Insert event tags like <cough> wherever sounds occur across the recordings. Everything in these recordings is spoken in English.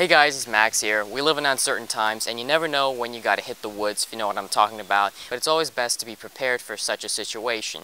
Hey guys, it's Max here. We live in uncertain times and you never know when you gotta hit the woods, if you know what I'm talking about, but it's always best to be prepared for such a situation.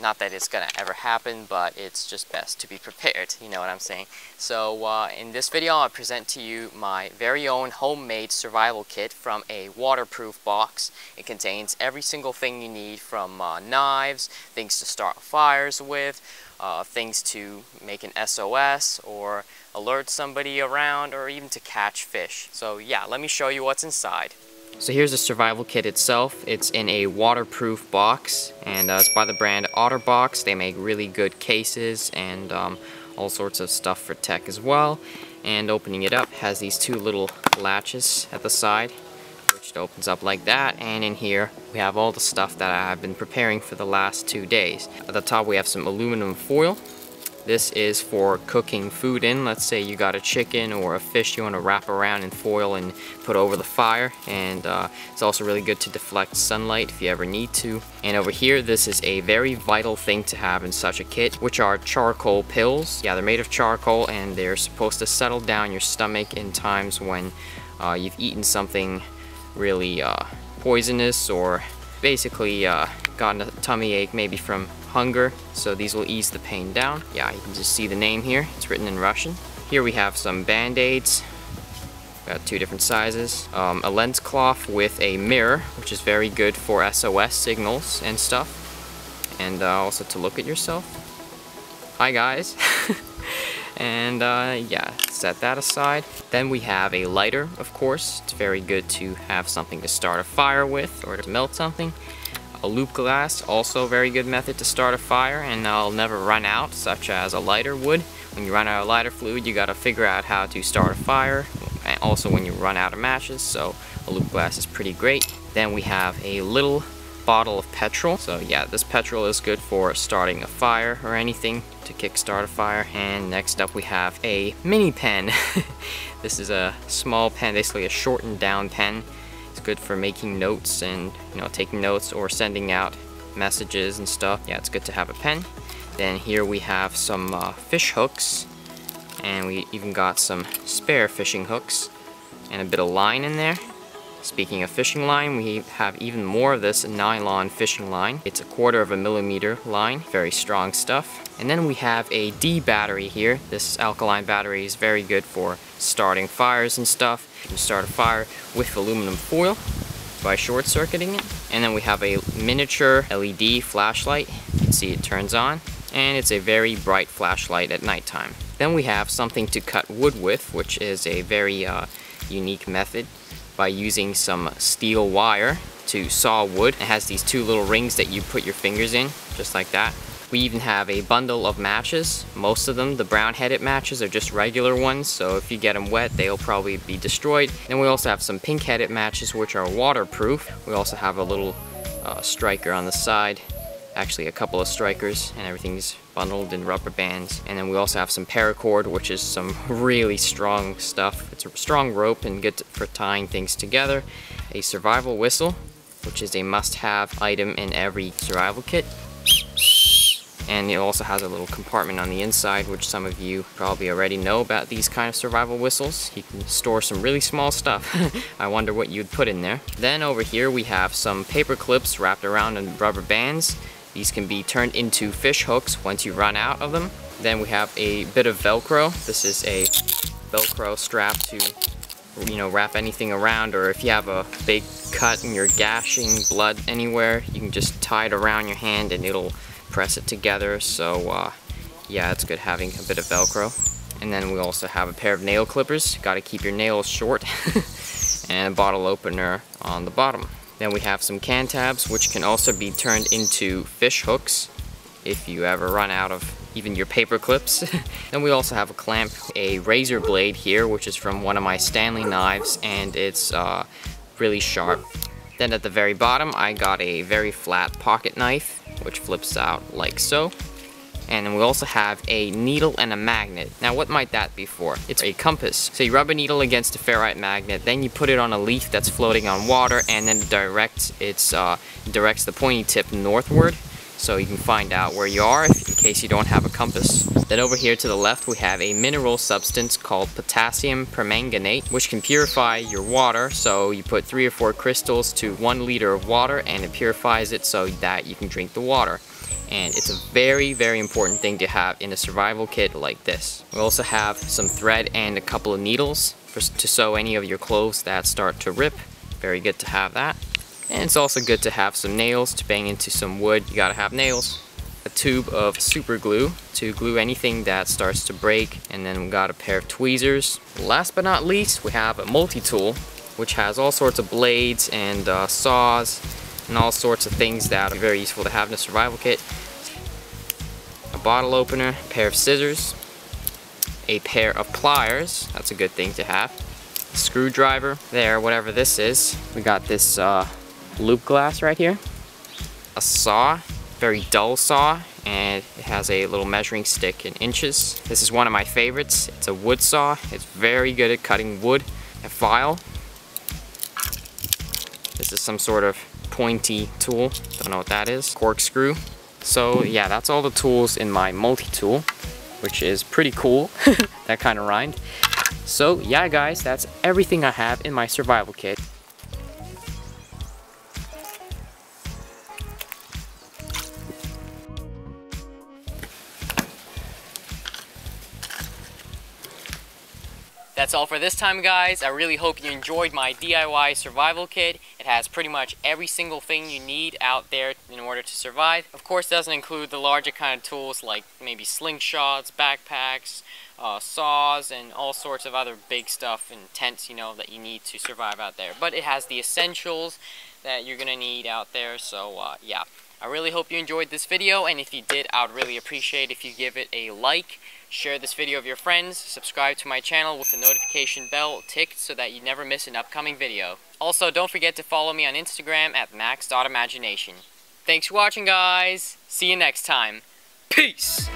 Not that it's gonna ever happen, but it's just best to be <laughs> prepared, you know what I'm saying. So uh, in this video, I'll present to you my very own homemade survival kit from a waterproof box. It contains every single thing you need from uh, knives, things to start fires with, uh, things to make an SOS or alert somebody around or even to catch fish. So yeah, let me show you what's inside. So here's the survival kit itself. It's in a waterproof box and uh, it's by the brand OtterBox. They make really good cases and um, all sorts of stuff for tech as well. And opening it up has these two little latches at the side which opens up like that and in here we have all the stuff that I've been preparing for the last two days. At the top we have some aluminum foil this is for cooking food in. Let's say you got a chicken or a fish you want to wrap around in foil and put over the fire. And uh, it's also really good to deflect sunlight if you ever need to. And over here, this is a very vital thing to have in such a kit, which are charcoal pills. Yeah, they're made of charcoal and they're supposed to settle down your stomach in times when uh, you've eaten something really uh, poisonous or basically uh, gotten a tummy ache maybe from hunger, so these will ease the pain down. Yeah, you can just see the name here. It's written in Russian. Here we have some band-aids. Got two different sizes. Um, a lens cloth with a mirror, which is very good for SOS signals and stuff. And uh, also to look at yourself. Hi guys. <laughs> and uh, yeah, set that aside. Then we have a lighter, of course. It's very good to have something to start a fire with or to melt something. A loop glass, also a very good method to start a fire and they'll never run out, such as a lighter would. When you run out of lighter fluid, you gotta figure out how to start a fire. And also when you run out of matches, so a loop glass is pretty great. Then we have a little bottle of petrol. So yeah, this petrol is good for starting a fire or anything to kickstart a fire. And next up we have a mini pen. <laughs> this is a small pen, basically a shortened down pen It's good for making notes and you know taking notes or sending out messages and stuff. Yeah, it's good to have a pen. Then here we have some uh, fish hooks and we even got some spare fishing hooks and a bit of line in there. Speaking of fishing line, we have even more of this nylon fishing line. It's a quarter of a millimeter line, very strong stuff. And then we have a D battery here. This alkaline battery is very good for starting fires and stuff. You can start a fire with aluminum foil by short circuiting it. And then we have a miniature LED flashlight. You can see it turns on. And it's a very bright flashlight at nighttime. Then we have something to cut wood with, which is a very uh, unique method by using some steel wire to saw wood. It has these two little rings that you put your fingers in, just like that. We even have a bundle of matches. Most of them, the brown-headed matches, are just regular ones, so if you get them wet, they'll probably be destroyed. And we also have some pink-headed matches, which are waterproof. We also have a little uh, striker on the side actually a couple of strikers and everything's bundled in rubber bands. And then we also have some paracord which is some <laughs> really strong stuff. It's a strong rope and good for tying things together. A survival whistle which is a must-have item in every survival kit. And it also has a little compartment on the inside which some of you probably already know about these kind of survival whistles. You can store some really small stuff. <laughs> I wonder what you'd put in there. Then over here we have some paper clips wrapped around in rubber bands these can be turned into fish hooks once you run out of them. Then we have a bit of Velcro. This is a Velcro strap to you know, wrap anything around or if you have a big cut and you're gashing blood anywhere, you can just tie it around your hand and it'll press it together. So uh, yeah, it's good having a bit of Velcro. And then we also have a pair of nail clippers. Got to keep your nails short. <laughs> and a bottle opener on the bottom. Then we have some can tabs, which can also be turned into fish hooks if you ever run out of even your paper clips. <laughs> then we also have a clamp, a razor blade here, which is from one of my Stanley knives, and it's uh, really sharp. Then at the very bottom, I got a very flat pocket knife, which flips out like so. And we also have a needle and a magnet. Now what might that be for? It's a compass. So you rub a needle against a ferrite magnet, then you put it on a leaf that's floating on water, and then directs its uh, directs the pointy tip northward. so you can find out where you are if, in case you don't have a compass. Then over here to the left we have a mineral substance called potassium permanganate which can purify your water so you put three or four crystals to one liter of water and it purifies it so that you can drink the water and it's a very very important thing to have in a survival kit like this. We also have some thread and a couple of needles for, to sew any of your clothes that start to rip. Very good to have that. And it's also good to have some nails to bang into some wood. You gotta have nails. A tube of super glue to glue anything that starts to break. And then we got a pair of tweezers. Last but not least, we have a multi-tool, which has all sorts of blades and uh, saws and all sorts of things that are very useful to have in a survival kit. A bottle opener, a pair of scissors, a pair of pliers, that's a good thing to have, a screwdriver, there, whatever this is. We got this uh, loop glass right here, a saw, very dull saw, and it has a little measuring stick in inches. This is one of my favorites. It's a wood saw. It's very good at cutting wood. A file. This is some sort of pointy tool. Don't know what that is. Corkscrew. So yeah, that's all the tools in my multi-tool, which is pretty cool. <laughs> that kind of rhymed. So yeah guys, that's everything I have in my survival kit. That's all for this time, guys. I really hope you enjoyed my DIY survival kit. Has pretty much every single thing you need out there in order to survive. Of course, doesn't include the larger kind of tools like maybe slingshots, backpacks, uh, saws, and all sorts of other big stuff and tents, you know, that you need to survive out there. But it has the essentials that you're going to need out there, so uh, yeah. I really hope you enjoyed this video, and if you did, I would really appreciate if you give it a like, share this video with your friends, subscribe to my channel with the notification bell ticked so that you never miss an upcoming video. Also, don't forget to follow me on Instagram at max.imagination. Thanks for watching, guys! See you next time. Peace!